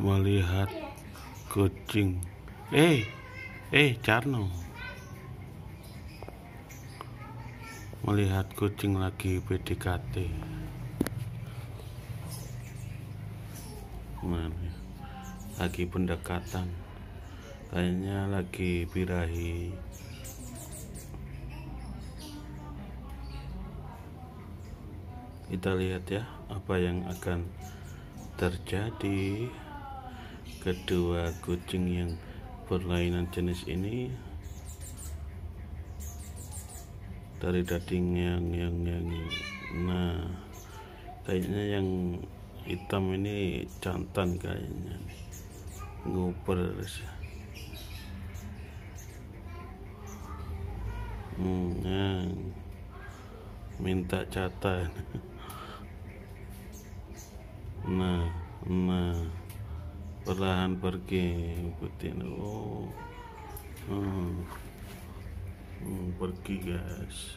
melihat kucing. Eh eh Carno melihat kucing lagi PDKT mana? Lagi pendekatan. Kayaknya lagi birahi. Kita lihat ya apa yang akan terjadi kedua kucing yang berlainan jenis ini dari daging yang yang yang nah kayaknya yang hitam ini jantan kayaknya. Nguper hmm, nah. minta catat nah nah perlahan pergi ikutin oh. Hmm. Hmm, pergi guys.